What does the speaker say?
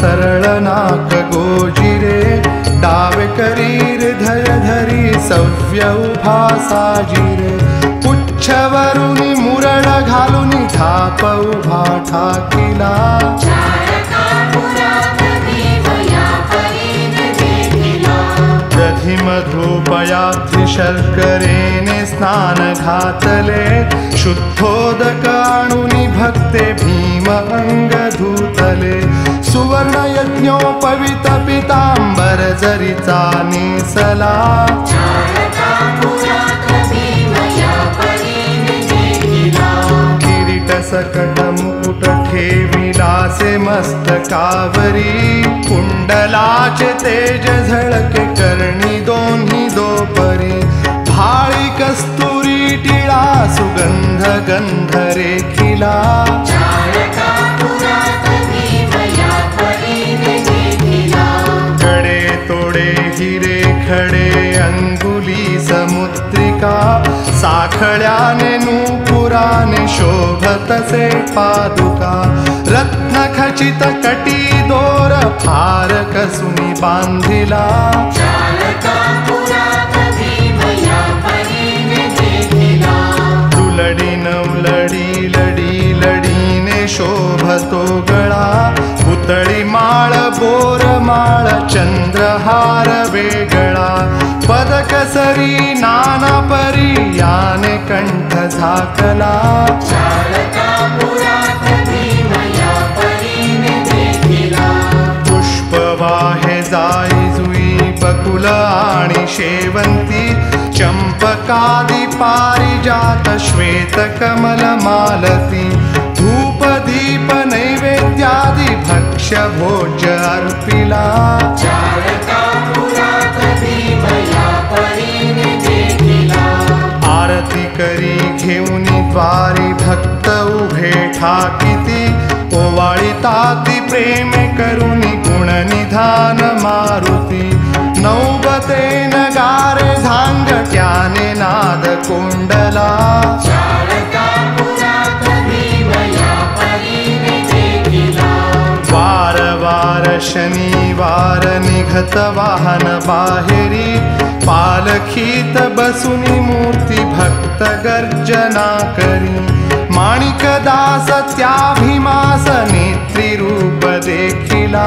सरलनाक गोजिरे डावे करीर धय धरी सव्य उभा जिरे। पुच्छवरुनि मुरळ घालुनि धाप उभा ठाकिला दधिमधूपयात्रि शर्करेने स्नान घातले शुद्धोदकाणुनि भक्ते भीम अङ्गधूतले सुवर्णयज्ञोपवित पिताम्बर जरिचा नेसला किरीटसकटमुकुट ठेविलासे मस्तकावरी कुण्डलाचे तेज झळके कर्णी टिळा सुगंध गंध रेखिला कडे तोडे हिरे खडे अंगुली समुद्रिका। साखळ्याने नूपुराने शोभतसे पादुका। रत्नखचित कटी दोर फार कसुनी शोभतो गळा पुतळी माळ बोर माळ चंद्रहार वेगळा. पदकसरी नाना परी याने कंठ झाकला. पुष्पवाहे जाई जुई बकुल आणि शेवंती. चंपकादि पारिजात श्वेत नैवेद्यादि भक्ष्य भोज्य अर्पिला आरती करी घेऊनी द्वारी भक्त उभे ठाकिती। ओवाळी ताती प्रेमे करुनी गुण निधान मारुती नौबते नगारे झांगट्याने नाद कोंडला वार वार शनिवार निघत वाहन बाहेरी पालखीत बसुनी मूर्ती भक्त गर्जना करी माणिक दास त्याभिमास नेत्री रूप देखिला